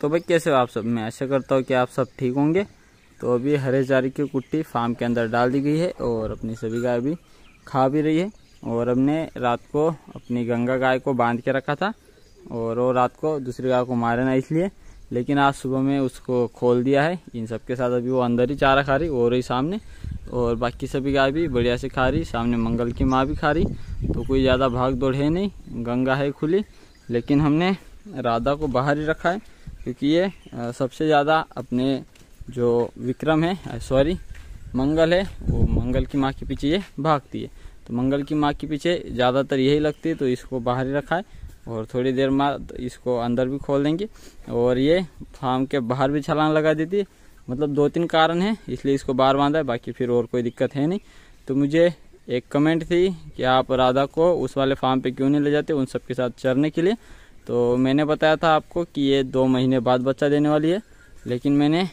तो भाई, कैसे हो आप सब? मैं आशा करता हूँ कि आप सब ठीक होंगे। तो अभी हरे चारे की कुट्टी फार्म के अंदर डाल दी गई है और अपनी सभी गाय भी खा भी रही है। और हमने रात को अपनी गंगा गाय को बाँध के रखा था और वो रात को दूसरी गाय को मारे ना इसलिए, लेकिन आज सुबह में उसको खोल दिया है। इन सब के साथ अभी वो अंदर ही चारा खा रही ही सामने। और बाकी सभी गाय भी बढ़िया से खा रही, सामने मंगल की माँ भी खा रही तो कोई ज़्यादा भाग दौड़ है नहीं। गंगा है खुली, लेकिन हमने राधा को बाहर ही रखा है। क्योंकि ये सबसे ज़्यादा अपने जो विक्रम है सॉरी, मंगल है, वो मंगल की माँ के पीछे ये भागती है। तो मंगल की माँ के पीछे ज़्यादातर यही लगती है तो इसको बाहर ही रखा है और थोड़ी देर बाद इसको अंदर भी खोल देंगे। और ये फार्म के बाहर भी छलांग लगा देती है। मतलब दो तीन कारण है, इसलिए इसको बाहर बांधा है, बाकी फिर और कोई दिक्कत है नहीं। तो मुझे एक कमेंट थी कि आप राधा को उस वाले फार्म पे क्यों नहीं ले जाते उन सब के साथ चरने के लिए? तो मैंने बताया था आपको कि ये दो महीने बाद बच्चा देने वाली है लेकिन मैंने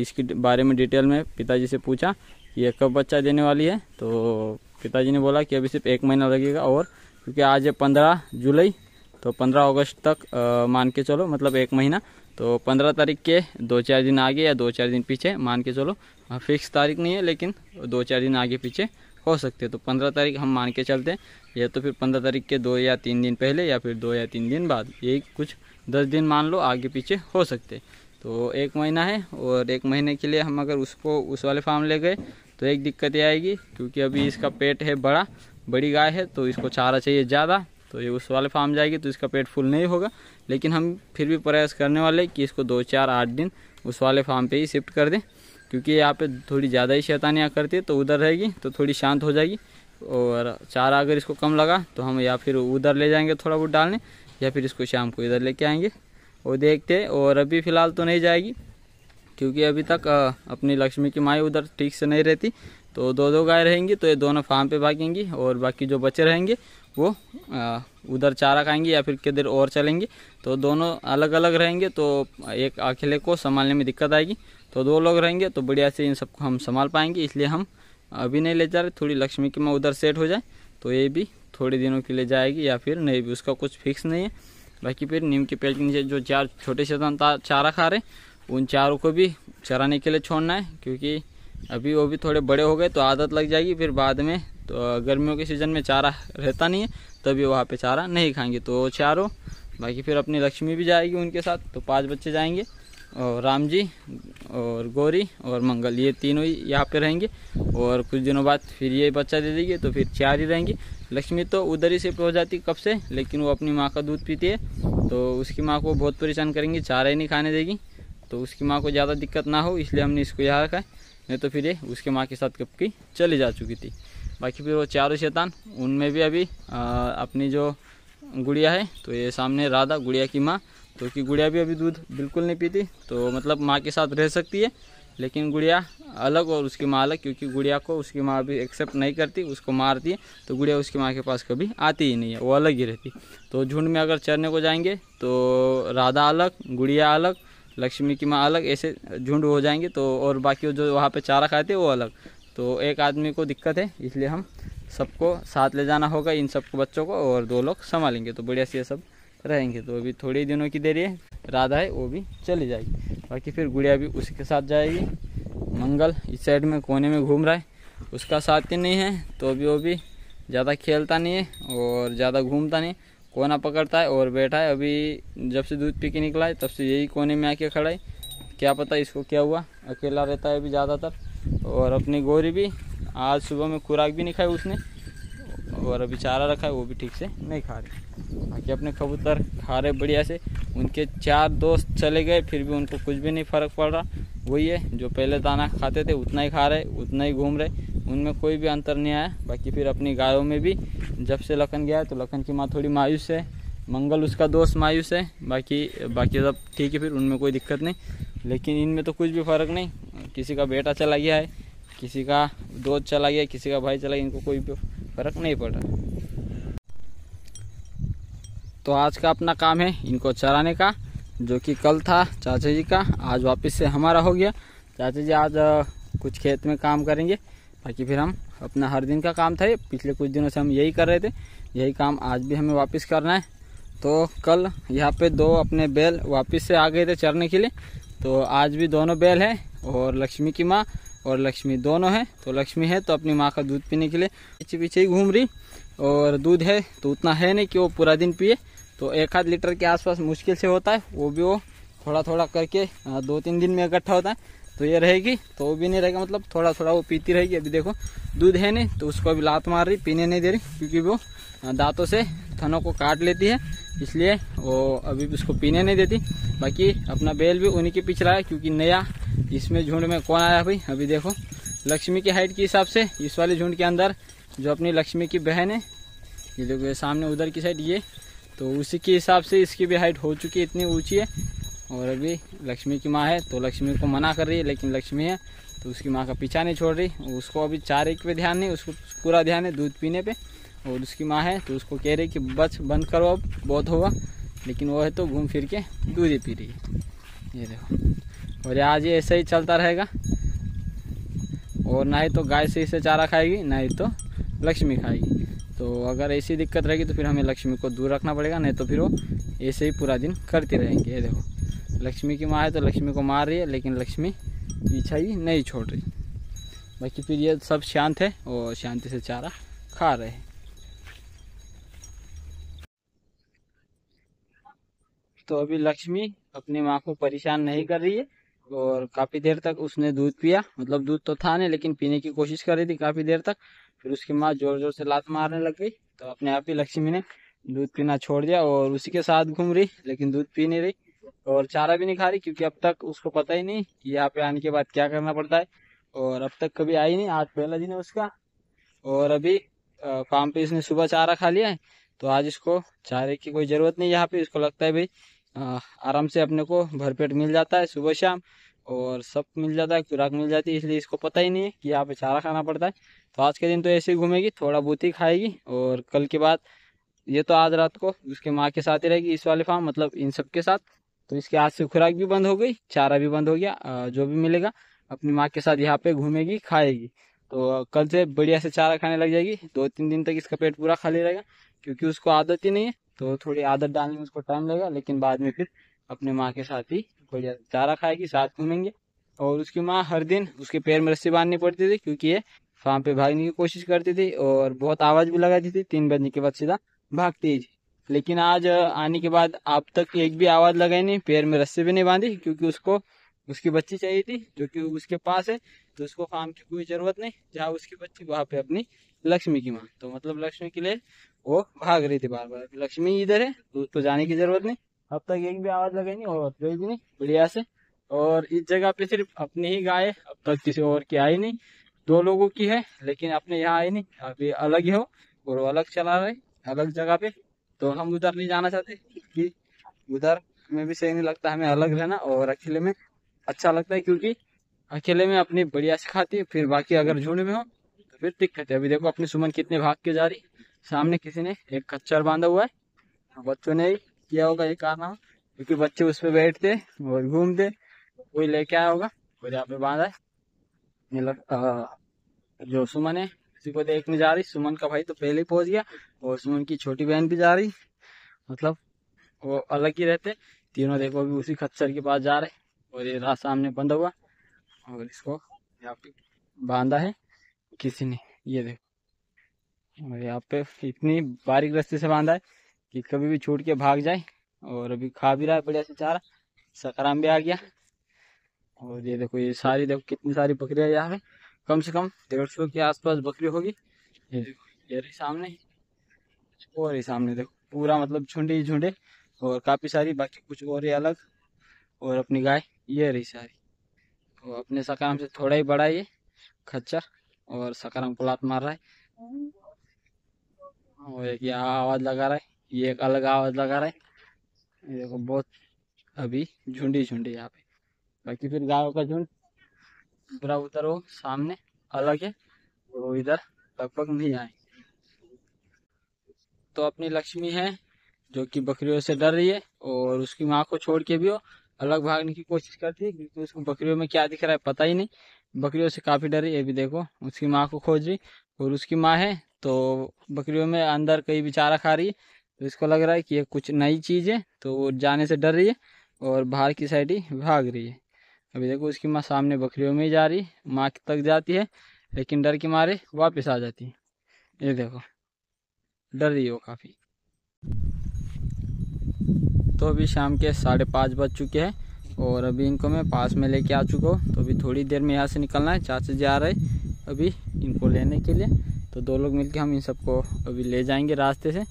इसके बारे में डिटेल में पिताजी से पूछा कि ये कब बच्चा देने वाली है तो पिताजी ने बोला कि अभी सिर्फ़ एक महीना लगेगा और क्योंकि आज है पंद्रह जुलाई तो पंद्रह अगस्त तक आ, मान के चलो मतलब एक महीना तो पंद्रह तारीख के दो चार दिन आगे या दो चार दिन पीछे मान के चलो फिक्स तारीख नहीं है लेकिन दो चार दिन आगे पीछे हो सकते हैं। तो पंद्रह तारीख हम मान के चलते हैं। या तो फिर पंद्रह तारीख के दो या तीन दिन पहले या फिर दो या तीन दिन बाद। यही कुछ दस दिन मान लो आगे पीछे हो सकते तो एक महीना है और एक महीने के लिए हम अगर उसको, उस वाले फार्म ले गए तो एक दिक्कत ये आएगी क्योंकि अभी इसका पेट है बड़ा, बड़ी गाय है तो इसको चारा चाहिए ज़्यादा। तो ये उस वाले फार्म जाएगी तो इसका पेट फुल नहीं होगा। लेकिन हम फिर भी प्रयास करने वाले कि इसको दो, चार, आठ दिन उस वाले फार्म पे ही शिफ्ट कर दें। क्योंकि यहाँ पे थोड़ी ज़्यादा ही शैतानियाँ करती है तो उधर रहेगी तो थोड़ी शांत हो जाएगी। और चारा अगर इसको कम लगा तो हम या फिर उधर ले जाएँगे थोड़ा बहुत डालने, या फिर इसको शाम को इधर लेके आएँगे। और देखते और अभी फ़िलहाल तो नहीं जाएगी, क्योंकि अभी तक अपनी लक्ष्मी की माई उधर ठीक से नहीं रहती। तो दो दो गाय रहेंगी तो ये दोनों फार्म पे भागेंगी, और बाकी जो बच्चे रहेंगे, वो उधर चारा खाएँगे या फिर किधर और चलेंगे। तो दोनों अलग अलग रहेंगे तो एक अकेले को संभालने में दिक्कत आएगी। तो दो लोग रहेंगे तो बढ़िया से इन सबको हम संभाल पाएँगे। इसलिए हम अभी नहीं ले जा रहे, थोड़ी लक्ष्मी की माँ उधर सेट हो जाए तो ये भी थोड़े दिनों के लिए जाएगी या फिर नहीं भी, उसका कुछ फिक्स नहीं है। बाकी फिर नीम के पेड़ के नीचे जो चार छोटे से चारा खा रहे उन चारों को भी चराने के लिए छोड़ना है, क्योंकि अभी वो भी थोड़े बड़े हो गए तो आदत लग जाएगी। फिर बाद में तो गर्मियों के सीज़न में चारा रहता नहीं है, तभी वहाँ पे चारा नहीं खाएँगे। तो चारों, बाकी फिर अपनी लक्ष्मी भी जाएगी उनके साथ तो पाँच बच्चे जाएँगे। और राम जी और गौरी और मंगल ये तीनों ही यहाँ पे रहेंगे। और कुछ दिनों बाद फिर ये बच्चा दे देंगे तो फिर चार ही रहेंगी। लक्ष्मी तो उधर ही शिफ्ट हो जाती कब से लेकिन वो अपनी माँ का दूध पीती है तो उसकी माँ को बहुत परेशान करेंगी चारा ही नहीं खाने देगी। तो उसकी माँ को ज़्यादा दिक्कत ना हो इसलिए हमने इसको यहाँ रखा है। नहीं तो फिर ये उसके माँ के साथ कब की चली जा चुकी थी। बाकी फिर वो चारों शैतान उनमें भी अभी आ, अपनी जो गुड़िया है तो ये सामने राधा गुड़िया की माँ तो कि गुड़िया भी अभी दूध बिल्कुल नहीं पीती तो मतलब माँ के साथ रह सकती है, लेकिन गुड़िया अलग और उसकी माँ अलग, क्योंकि गुड़िया को उसकी माँ भी एक्सेप्ट नहीं करती, उसको मारती है तो गुड़िया उसकी माँ के पास कभी आती ही नहीं है, वो अलग ही रहती तो झुंड में अगर चरने को जाएँगे तो राधा अलग, गुड़िया अलग, लक्ष्मी की माँ अलग, ऐसे झुंड हो जाएँगे तो और बाकी जो वहाँ पे चारा खाते वो अलग। तो एक आदमी को दिक्कत है, इसलिए हम सबको साथ ले जाना होगा इन सबको बच्चों को और दो लोग संभालेंगे तो बढ़िया से सब रहेंगे तो अभी थोड़ी दिनों की देरी है। राधा है, वो भी चली जाएगी। बाकी फिर गुड़िया भी उसी के साथ जाएगी। मंगल इस साइड में कोने में घूम रहा है। उसका साथी नहीं है तो अभी वो भी ज़्यादा खेलता नहीं है और ज़्यादा घूमता नहीं कोना पकड़ता है और बैठा है। अभी जब से दूध पी के निकला है, तब से यही कोने में आके खड़ा है। क्या पता इसको क्या हुआ? अकेला रहता है अभी ज़्यादातर। और अपनी गोरी भी आज सुबह में खुराक भी नहीं खाई उसने। और अभी चारा रखा है, वो भी ठीक से नहीं खा रहे। बाकी अपने कबूतर खा रहे बढ़िया से। उनके चार दोस्त चले गए, फिर भी उनको कुछ भी नहीं फ़र्क पड़ रहा। वही है, जो पहले दाना खाते थे, उतना ही खा रहे, उतना ही घूम रहे। उनमें कोई भी अंतर नहीं आया। बाकी फिर अपनी गायों में भी, जब से लखन गया तो लखन की माँ थोड़ी मायूस है। मंगल उसका दोस्त मायूस है। बाकी बाकी सब ठीक है, फिर उनमें कोई दिक्कत नहीं। लेकिन इनमें तो कुछ भी फ़र्क नहीं। किसी का बेटा चला गया है, किसी का दोस्त चला गया, किसी का भाई चला गया, इनको कोई भी फ़र्क नहीं पड़ रहा। तो आज का अपना काम है इनको चराने का, जो कि कल था चाचा जी का, आज वापस से हमारा हो गया। चाचा जी आज कुछ खेत में काम करेंगे, बाकी फिर हम अपना हर दिन का काम था पिछले कुछ दिनों से हम यही कर रहे थे, यही काम आज भी हमें वापस करना है। तो कल यहाँ पे दो अपने बैल वापस से आ गए थे चरने के लिए। तो आज भी दोनों बैल हैं और लक्ष्मी की माँ और लक्ष्मी दोनों हैं तो लक्ष्मी है तो अपनी माँ का दूध पीने के लिए पीछे पीछे ही घूम रही, और दूध है तो उतना है नहीं कि वो पूरा दिन पिए तो एक आध लीटर के आसपास मुश्किल से होता है, वो भी वो थोड़ा थोड़ा करके दो तीन दिन में इकट्ठा होता है तो ये रहेगी तो वो भी नहीं रहेगा मतलब थोड़ा थोड़ा वो पीती रहेगी। अभी देखो, दूध है नहीं तो उसको अभी लात मार रही, पीने नहीं दे रही, क्योंकि वो दांतों से थनों को काट लेती है, इसलिए वो अभी उसको पीने नहीं देती। बाकी अपना बैल भी उन्हीं के पीछे रहा है, क्योंकि नया इसमें झुंड में कौन आया भाई? अभी देखो। लक्ष्मी की हाइट के हिसाब से इस वाले झुंड के अंदर जो अपनी लक्ष्मी की बहन है, ये देखो ये सामने उधर की साइड ये तो उसी के हिसाब से इसकी भी हाइट हो चुकी है, इतनी ऊँची है। और अभी लक्ष्मी की माँ है तो लक्ष्मी को मना कर रही है, लेकिन लक्ष्मी है तो उसकी माँ का पीछा नहीं छोड़ रही। उसको अभी चारे पे ध्यान नहीं, उसको पूरा ध्यान है दूध पीने पे। और उसकी माँ है तो उसको कह रही कि बस बंद करो अब, बहुत होगा, लेकिन वो है तो घूम फिर के दूध ही पी रही है। ये देखो। और आज ये ऐसे ही चलता रहेगा। और ना ही तो गाय से इसे चारा खाएगी, ना ही तो लक्ष्मी खाएगी। तो अगर ऐसी दिक्कत रहेगी तो फिर हमें लक्ष्मी को दूर रखना पड़ेगा, नहीं तो फिर वो ऐसे ही पूरा दिन करती रहेंगे, ये देखो। लक्ष्मी की माँ है तो लक्ष्मी को मार रही है, लेकिन लक्ष्मी पीछा ही नहीं छोड़ रही। बाकी फिर ये सब शांत है और शांति से चारा खा रहे हैं। तो अभी लक्ष्मी अपनी माँ को परेशान नहीं कर रही है। और काफ़ी देर तक उसने दूध पिया। मतलब दूध तो था नहीं, लेकिन पीने की कोशिश कर रही थी काफ़ी देर तक। फिर उसकी माँ ज़ोर ज़ोर से लात मारने लग गई। तो अपने आप ही लक्ष्मी ने दूध पीना छोड़ दिया और उसी के साथ घूम रही, लेकिन दूध पी नहीं रही और चारा भी नहीं खा रही, क्योंकि अब तक उसको पता ही नहीं कि यहाँ पे आने के बाद क्या करना पड़ता है। और अब तक कभी आई नहीं, आज पहला दिन है उसका। और अभी फार्म पे इसने सुबह चारा खा लिया है। तो आज इसको चारे की कोई ज़रूरत नहीं यहाँ पे, इसको लगता है भाई आराम से अपने को भरपेट मिल जाता है सुबह शाम और सब मिल जाता है, खुराक मिल जाती है, इसलिए इसको पता ही नहीं है कि यहाँ पे चारा खाना पड़ता है। तो आज के दिन तो ऐसे ही घूमेगी, थोड़ा बहुत ही खाएगी और कल के बाद ये तो आज रात को उसके माँ के साथ ही रहेगी इस वाले फार्म मतलब इन सब के साथ। तो इसके हाथ से खुराक भी बंद हो गई, चारा भी बंद हो गया जो भी मिलेगा अपनी माँ के साथ यहाँ पे घूमेगी, खाएगी। तो कल से बढ़िया से चारा खाने लग जाएगी, दो तीन दिन तक इसका पेट पूरा खाली रहेगा, क्योंकि उसको आदत ही नहीं है। तो थोड़ी आदत डालने में उसको टाइम लगेगा, लेकिन बाद में फिर अपने माँ के साथ ही बढ़िया चारा खाएगी, साथ घूमेंगे। और उसकी माँ हर दिन उसके पैर में रस्सी बांधनी पड़ती थी, क्योंकि ये फार्म पे भागने की कोशिश करती थी और बहुत आवाज़ भी लगाती थी, तीन बजने के बाद सीधा भागती थी लेकिन आज आने के बाद अब तक एक भी आवाज़ लगाई नहीं, पैर में रस्सी भी नहीं बांधी, क्योंकि उसको उसकी बच्ची चाहिए थी, जो कि उसके पास है तो उसको काम की कोई ज़रूरत नहीं, जहाँ उसकी बच्ची वहाँ पे अपनी लक्ष्मी की माँ। तो मतलब लक्ष्मी के लिए वो भाग रही थी बार बार लक्ष्मी इधर है तो उसको जाने की ज़रूरत नहीं। अब तक एक भी आवाज़ नहीं, और गई भी नहीं, बढ़िया से। और इस जगह पे सिर्फ़ अपनी ही गाय अब तक किसी और की आई नहीं। दो लोगों की है, लेकिन अपने यहाँ आई नहीं। अभी अलग ही हो, और वो अलग चला रहे अलग जगह पे। तो हम उधर नहीं जाना चाहते, कि उधर में भी सही नहीं लगता, हमें अलग रहना और अकेले में अच्छा लगता है क्योंकि अकेले में अपनी बढ़िया से खाती है, फिर बाकी अगर झुंड में हो तो फिर दिक्कत है। अभी देखो अपनी सुमन कितने भाग के जा रही। सामने किसी ने एक कच्चर बांधा हुआ है। बच्चों ने किया होगा ये कारनामा, क्योंकि बच्चे उस पर बैठते और घूमते, कोई लेके आया होगा, कोई यहाँ पे बांधा है। जो सुमन है किसी को देखने जा रही। सुमन का भाई तो पहले ही पहुँच गया और सुमन की छोटी बहन भी जा रही। मतलब वो अलग ही रहते। तीनों देखो अभी उसी खच्चर के पास जा रहे। और ये रात सामने बंद हुआ और इसको यहाँ पे बांधा है। किसी ने, ये देखो। और यहाँ पे इतनी बारीक रस्ते से बांधा है कि कभी भी छूट के भाग जाए और अभी खा भी रहा है बढ़िया से चारा, सकराम भी आ गया। और ये देखो, ये सारी देखो, कितनी सारी बकरियाँ यहाँ पे। कम से कम डेढ़ सौ के आसपास बकरी होगी। ये देखो, ये रही सामने। और ही सामने देखो, पूरा मतलब झुंडे ही झुंडे और काफ़ी सारी, बाकी कुछ और ही अलग। और अपनी गाय। ये रही सारी। तो अपने सकाराम से थोड़ा ही बड़ा ये खच्चर, और सकाराम को लात मार रहा है। और एक यहाँ आवाज़ लगा रहा है, ये एक अलग आवाज़ लगा रहा है। ये देखो बहुत अभी झुंडी झुंडी यहाँ पे। बाकी फिर गायों का झुंड, पूरा उधर वो सामने अलग है वो इधर लगभग नहीं आए। तो अपनी लक्ष्मी है, जो कि बकरियों से डर रही है, और उसकी माँ को छोड़ के भी वो अलग भागने की कोशिश करती है, क्योंकि उसको बकरियों में क्या दिख रहा है पता ही नहीं। बकरियों से काफ़ी डर है भी देखो, उसकी माँ को खोज रही, और उसकी माँ है तो बकरियों में अंदर कहीं भी चारा खा रही है तो इसको लग रहा है कि ये कुछ नई चीज़ है तो वो जाने से डर रही है, और बाहर की साइड ही भाग रही है। अभी देखो, उसकी माँ सामने बकरियों में ही जा रही है माँ तक जाती है, लेकिन डर के मारे वापस आ जाती है। ये देखो, डर रही है वो काफ़ी। तो अभी शाम के साढ़े पाँच बज चुके हैं और अभी इनको मैं पास में लेके आ चुका हूँ। तो अभी थोड़ी देर में यहाँ से निकलना है, चाचा जी आ रहे अभी इनको लेने के लिए। तो दो लोग मिलके हम इन सबको अभी ले जाएँगे रास्ते से।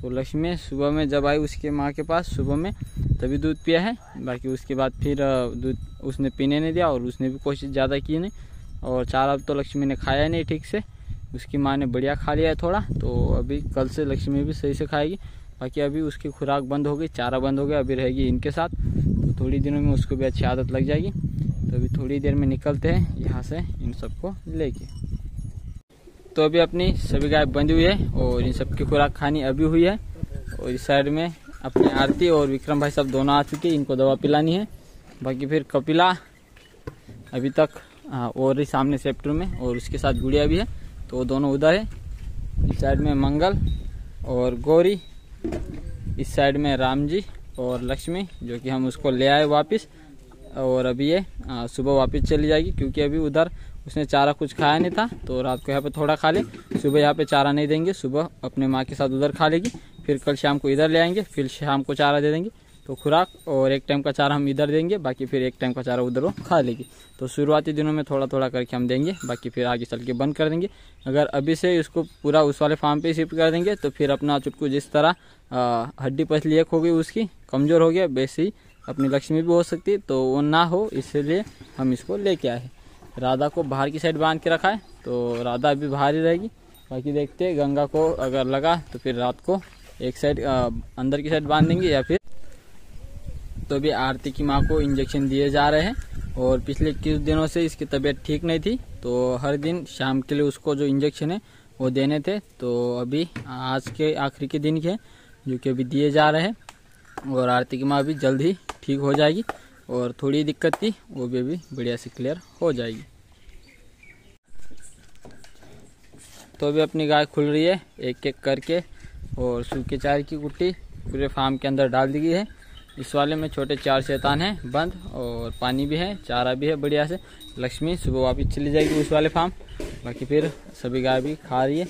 तो लक्ष्मी सुबह में जब आई उसके माँ के पास सुबह में, तभी दूध पिया है। बाकी उसके बाद फिर दूध उसने पीने नहीं दिया और उसने भी कोशिश ज़्यादा की नहीं। और चारा तो लक्ष्मी ने खाया नहीं ठीक से। उसकी माँ ने बढ़िया खा लिया है थोड़ा। तो अभी कल से लक्ष्मी भी सही से खाएगी। बाकी अभी उसकी खुराक बंद हो गई, चारा बंद हो गया, अभी रहेगी इनके साथ। तो थोड़ी दिनों में उसको भी अच्छी आदत लग जाएगी। तो अभी थोड़ी देर में निकलते हैं यहाँ से इन सबको लेके। तो अभी अपनी सभी गाय बंदी हुई है और इन सबकी खुराक खानी अभी हुई है। और इस साइड में अपनी आरती और विक्रम भाई सब दोनों आ चुके इनको दवा पिलानी है। बाकी फिर कपिला अभी तक और ही सामने सेप्टर में और उसके साथ गुड़िया भी है। तो वो दोनों उधर है। इस साइड में मंगल और गौरी इस साइड में राम जी और लक्ष्मी, जो कि हम उसको ले आए वापस। और अभी ये सुबह वापस चली जाएगी, क्योंकि अभी उधर उसने चारा कुछ खाया नहीं था तो रात को यहाँ पे थोड़ा खा ले। सुबह यहाँ पे चारा नहीं देंगे, सुबह अपने माँ के साथ उधर खा लेगी, फिर कल शाम को इधर ले आएँगे, फिर शाम को चारा दे देंगे। तो खुराक और एक टाइम का चारा हम इधर देंगे, बाकी फिर एक टाइम का चारा उधर वो खा लेगी। तो शुरुआती दिनों में थोड़ा थोड़ा करके हम देंगे, बाकी फिर आगे चल के बंद कर देंगे। अगर अभी से इसको पूरा उस वाले फार्म पे शिफ्ट कर देंगे तो फिर अपना चुटकू जिस तरह हड्डी पसली एक हो गई उसकी, कमज़ोर हो गया, वैसे ही अपनी लक्ष्मी भी हो सकती तो वो ना हो, इसलिए हम इसको लेके आए राधा को बाहर की साइड बाँध के रखा है तो राधा अभी बाहर ही रहेगी। बाकी देखते हैं, गंगा को अगर लगा तो फिर रात को एक साइड अंदर की साइड बाँध देंगे या फिर तो अभी आरती की माँ को इंजेक्शन दिए जा रहे हैं और पिछले कुछ दिनों से इसकी तबीयत ठीक नहीं थी तो हर दिन शाम के लिए उसको जो इंजेक्शन है, वो देने थे। तो अभी आज के आखिरी के दिन के जो कि अभी दिए जा रहे हैं और आरती की माँ अभी जल्द ही ठीक हो जाएगी और थोड़ी दिक्कत थी, वो भी अभी बढ़िया से क्लियर हो जाएगी। तो अभी अपनी गाय खुल रही है एक एक करके और सूखे चार की कुट्टी पूरे फार्म के अंदर डाल दी गई है। इस वाले में छोटे चार शैतान हैं, बंद और पानी भी है, चारा भी है बढ़िया से। लक्ष्मी, सुबह वापस चली जाएगी उस वाले फार्म बाकी फिर सभी गाय भी खा रही है,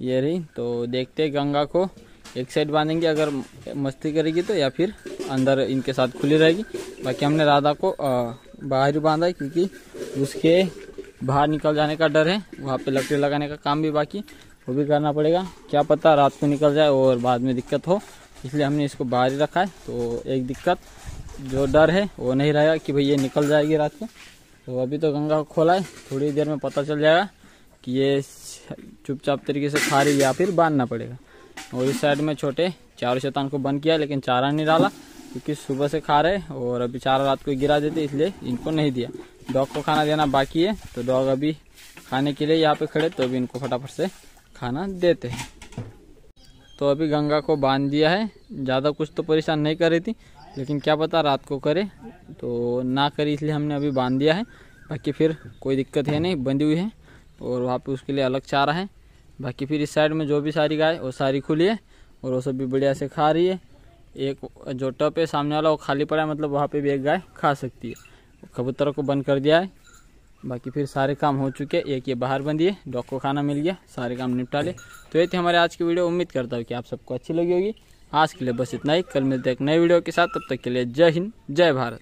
ये रही। तो देखते हैं गंगा को एक साइड बांधेंगे, अगर मस्ती करेगी तो या फिर अंदर इनके साथ खुली रहेगी। बाकी हमने राधा को बाहर ही बांधा है, क्योंकि उसके बाहर निकल जाने का डर है। वहाँ पे लकड़ी लगाने का काम भी बाकी, वो भी करना पड़ेगा। क्या पता रात को निकल जाए और बाद में दिक्कत हो। इसलिए हमने इसको बाहर ही रखा है। तो एक दिक्कत, जो डर है, वो नहीं रहेगा कि भाई ये निकल जाएगी रात को। तो अभी तो गंगा को खोला है, थोड़ी देर में पता चल जाएगा कि ये चुपचाप तरीके से खा रही या फिर बांधना पड़ेगा। और इस साइड में छोटे, चारों शैतान को बंद किया, लेकिन चारा नहीं डाला, क्योंकि सुबह से खा रहे और अभी चारा रात को गिरा देते, इसलिए इनको नहीं दिया। डॉग को खाना देना बाकी है तो डॉग अभी खाने के लिए यहाँ पे खड़े तो अभी इनको फटाफट से खाना देते हैं। तो अभी गंगा को बाँध दिया है। ज़्यादा कुछ तो परेशान नहीं कर रही थी, लेकिन क्या पता रात को करे। तो ना करे इसलिए हमने अभी बाँध दिया है। बाकी फिर कोई दिक्कत है नहीं, बंधी हुई है और वहाँ पे उसके लिए अलग चारा है। बाकी फिर इस साइड में जो भी सारी गाय, वो सारी खुली है और वो सब भी बढ़िया से खा रही है। एक जो टप है सामने वाला, वो खाली पड़ा है मतलब वहाँ पे भी एक गाय खा सकती है। कबूतरों को बंद कर दिया है। बाकी फिर सारे काम हो चुके एक ये बाहर बंदी है डॉग को खाना मिल गया, सारे काम निपटा ले। तो ये थे हमारे आज की वीडियो। उम्मीद करता हूँ कि आप सबको अच्छी लगी होगी। आज के लिए बस इतना ही। कल मिलते हैं एक नए वीडियो के साथ। तब तक के लिए जय हिंद, जय भारत।